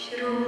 Щиро